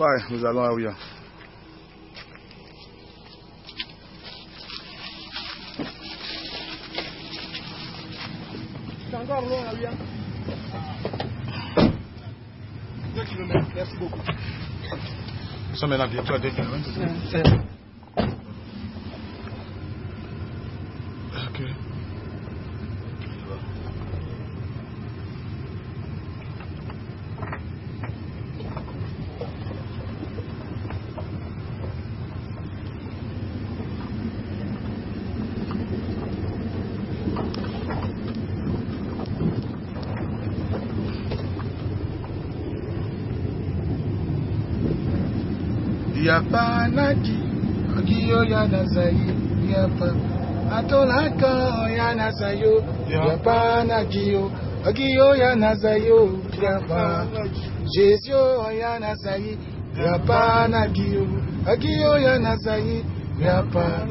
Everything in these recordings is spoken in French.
Ouais, nous allons à Ouya. C'est encore loin, là, bien. Deux kilomètres, merci beaucoup. Nous sommes maintenant bientôt à 2 km. Yapa Naki, Agio Yanasayo, Yapa Atolaka Yanasayo, Yapa Nakio, Agio Yanasayo, Yapa Jesio Yanasayi, Yapa Nakio, Agio Yanasayi, Yapa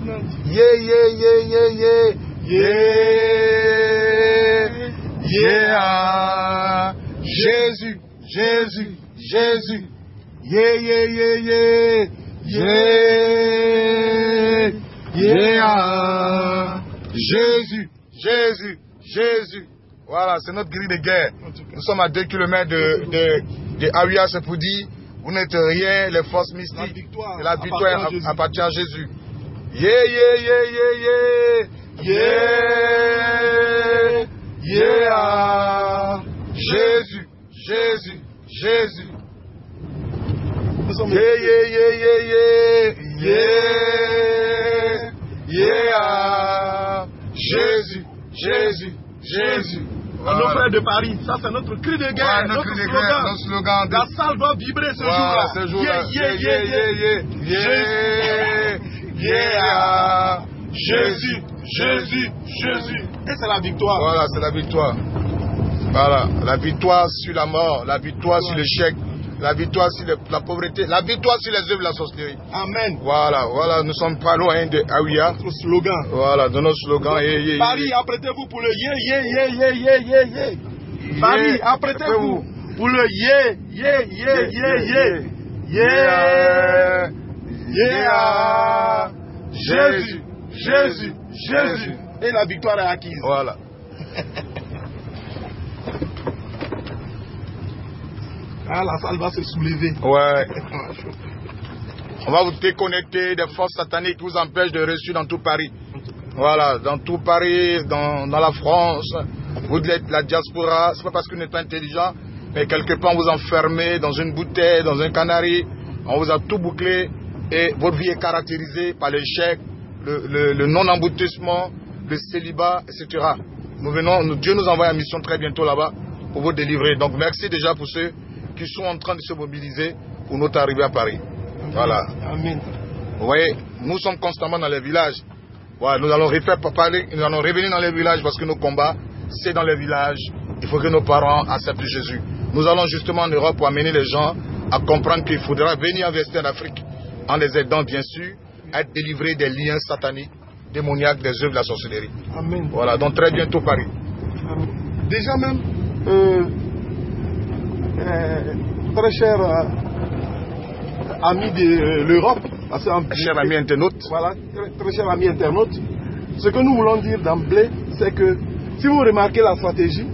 Yeah, yeah, yeah, yeah, yeah, yeah, yeah, Jésus, Jésus, Jésus. Yeah, yeah, yeah, yeah. Yeah. Yeah. Jésus, Jésus, Jésus. Voilà, c'est notre grille de guerre. Nous sommes à 2 km de, de, de pour dire, vous n'êtes rien, les forces mystiques. La victoire la appartient victoire à Jésus. appartient à Jésus. Yeah, yeah, yeah, yeah, yeah. Yeah. Yeah. Jésus, Jésus, Jésus. Yeah, yeah, yeah, yeah, yeah. Yeah. Yeah. Jésus, Jésus, Jésus. Nos frères de Paris, ça c'est notre cri de guerre, Ouais, notre, notre cri de slogan. guerre, notre slogan de- La salle doit vibrer ce Voilà, jour-là. ce jour-là. Yeah, yeah, yeah, yeah. Yeah. Yeah. Jésus, Jésus, Jésus. Et c'est la victoire. Voilà, c'est la victoire. Voilà, la victoire sur la mort, la victoire sur l'échec, la victoire sur la pauvreté, la victoire sur les œuvres de la sorcellerie. Amen. Voilà, voilà, nous sommes pas loin de Aouya. Notre slogan. Voilà, de nos slogans. Yeah, yeah, yeah. Paris, apprêtez-vous pour le yeah, yeah, yeah, yeah. Paris, apprêtez-vous pour le yeah, yeah, yeah. Yeah. Yeah. Yeah. Jésus, Jésus, Jésus. Et la victoire est acquise. Voilà. Ah, la salle va se soulever. Ouais. On va vous déconnecter des forces sataniques qui vous empêchent de réussir dans tout Paris. Voilà, dans tout Paris, dans, dans la France, vous êtes la diaspora, c'est pas parce que vous n'êtes pas intelligent, mais quelque part on vous enfermez dans une bouteille, dans un canari, on vous a tout bouclé et votre vie est caractérisée par l'échec, le, le- le non-emboutissement, le célibat, etc. Nous venons, Dieu nous envoie en mission très bientôt là-bas pour vous délivrer. Donc merci déjà pour ceux qui sont en train de se mobiliser pour notre arrivée à Paris. Voilà. Amen. Vous voyez, nous sommes constamment dans les villages. Voilà, nous allons refaire parler, nous allons revenir dans les villages parce que nos combats, c'est dans les villages. Il faut que nos parents acceptent Jésus. Nous allons justement en Europe pour amener les gens à comprendre qu'il faudra venir investir en Afrique en les aidant, bien sûr, à être délivrés des liens sataniques, démoniaques, des œuvres de la sorcellerie. Amen. Voilà, donc très bientôt Paris. Amen. Déjà même, euh, très cher euh, ami de l'Europe, Chers amis internautes, Voilà, très, très cher ami internaute, ce que nous voulons dire d'emblée, c'est que si vous remarquez la stratégie,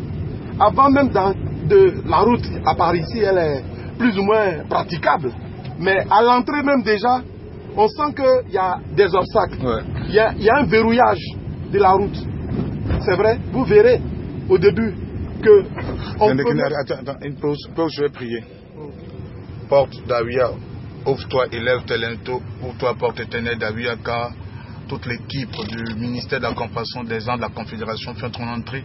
avant même de la route à Paris ici, elle est plus ou moins praticable. Mais à l'entrée même déjà, on sent qu'il y a des obstacles. Ouais. Il y, a, il y a un verrouillage de la route. C'est vrai, vous verrez au début que on Attendez, peut- attends, attends, une pause, pause, je vais prier. Porte d'Avia, ouvre-toi, élève tes linteaux, ouvre-toi, porte éternelle d'Avia, car toute l'équipe du ministère de la compassion des ans de la Confédération fait son entrée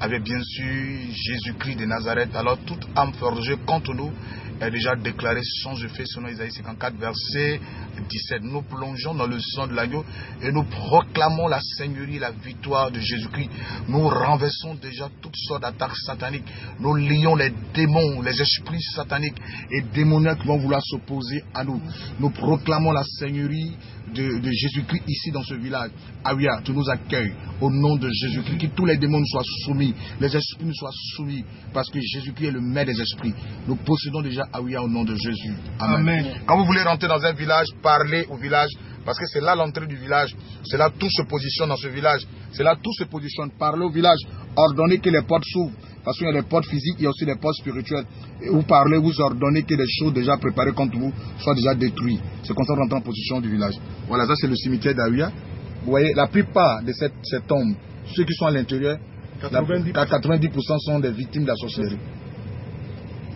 avec bien sûr Jésus-Christ de Nazareth. Alors toute âme forgée contre nous est déjà déclarée sans effet selon Isaïe 54, verset 17. Nous plongeons dans le sang de l'agneau et nous proclamons la seigneurie la victoire de Jésus-Christ. Nous renversons déjà toutes sortes d'attaques sataniques. Nous lions les démons, les esprits sataniques et démoniaques qui vont vouloir s'opposer à nous. Nous proclamons la seigneurie, de, de Jésus-Christ ici dans ce village. Awia, tu nous accueilles au nom de Jésus-Christ. Que tous les démons nous soient soumis, les esprits nous soient soumis, parce que Jésus-Christ est le maître des esprits. Nous possédons déjà Awia au nom de Jésus. Amen. Amen. Quand vous voulez rentrer dans un village, parlez au village, parce que c'est là l'entrée du village. C'est là tout se positionne dans ce village. C'est là tout se positionne. Parlez au village. Ordonnez que les portes s'ouvrent. Parce qu'il y a les portes physiques, il y a aussi les portes spirituelles. Et vous parlez, vous ordonnez que les choses déjà préparées contre vous soient déjà détruites. C'est comme ça qu'on rentre en position du village. Voilà, ça c'est le cimetière d'Awia. Vous voyez, la plupart de cette, cette tombe, ceux qui sont à l'intérieur, la- 90%. 90% sont des victimes de la sorcellerie.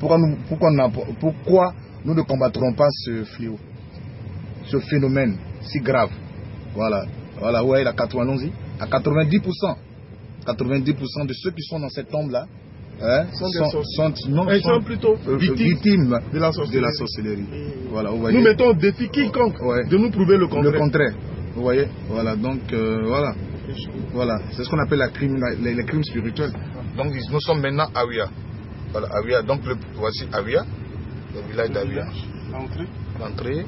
Pourquoi nous, pourquoi, nous n'a- pourquoi nous ne combattrons pas ce fléau, ce phénomène si grave? Voilà, voilà, ouais, la 91, à 90%, 90% de ceux qui sont dans cette tombe-là hein, Sont sont, sont- non, Ils sont, plutôt euh, victimes victimes de la sorcellerie. sorcellerie. Voilà, vous voyez. Nous mettons au défi quiconque Ouais. de nous prouver le contraire. Le contraire. Vous voyez Voilà, donc euh, voilà. Voilà, c'est ce qu'on appelle la crime, la- les, les crimes spirituels. Donc nous sommes maintenant à Awia. Voilà, Awia. Donc le, voici Awia, le village d'Awia. L'entrée. L'entrée.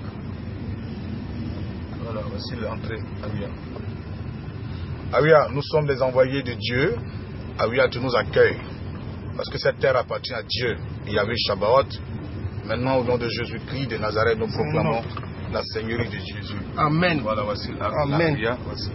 Voilà, voici l'entrée Awia. Awia, nous sommes les envoyés de Dieu. Awia, tu nous accueilles. Parce que cette terre appartient à Dieu. Il y avait Shabbat. Maintenant, au nom de Jésus-Christ de Nazareth, nous proclamons la Seigneurie de Jésus. Amen. Voilà, voici la, Amen. voici.